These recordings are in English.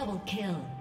Double kill.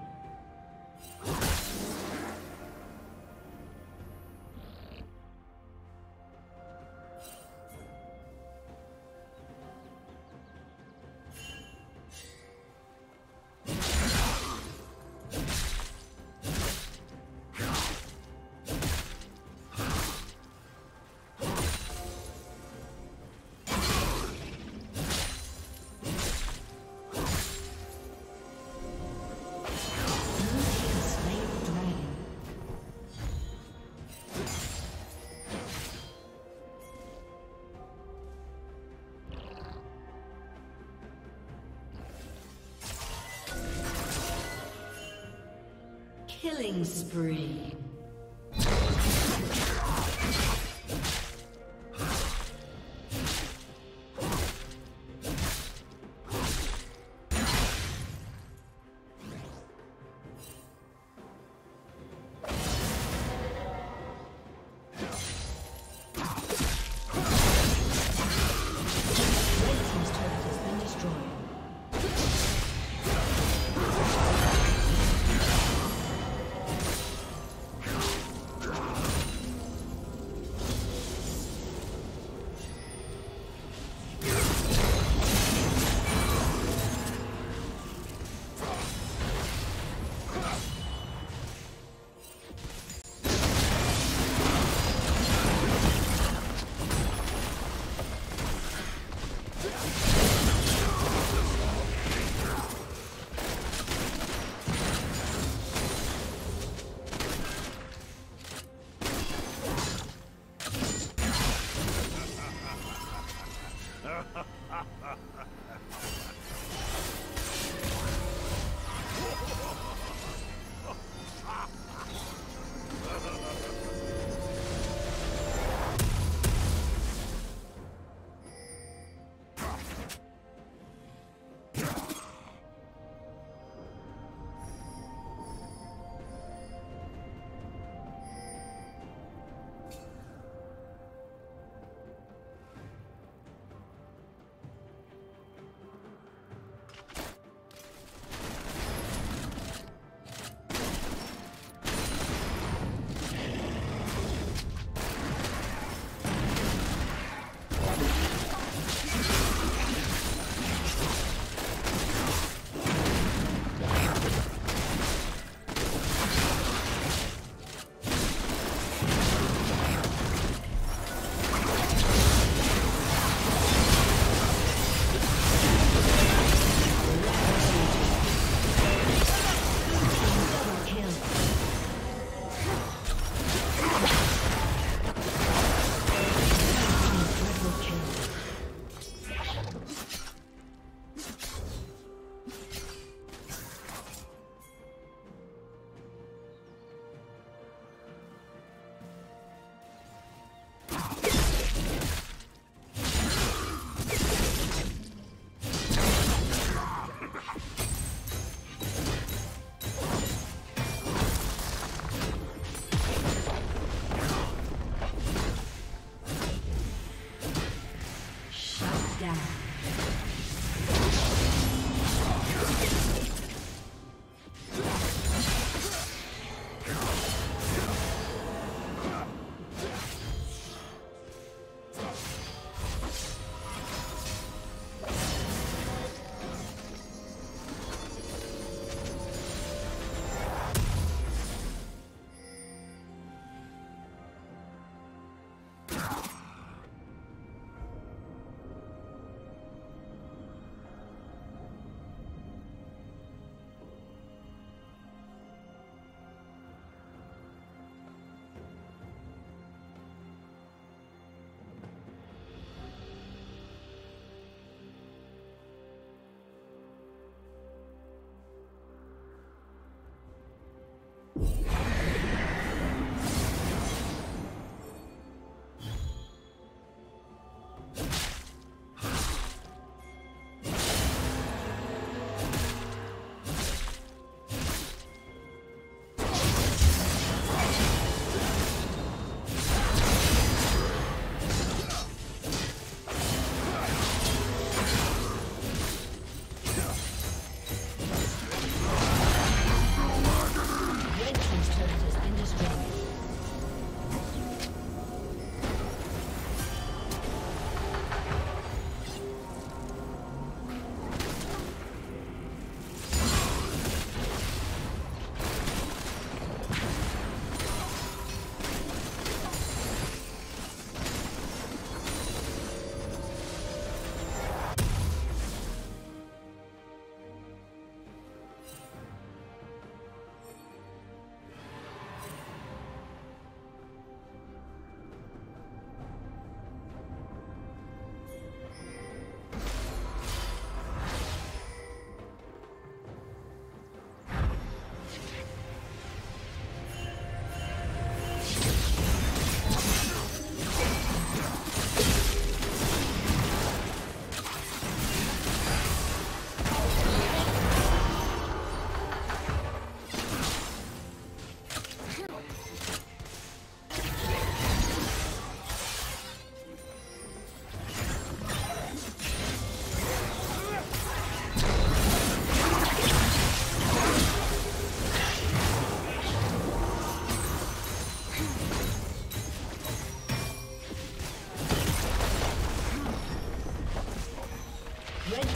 Killing spree. you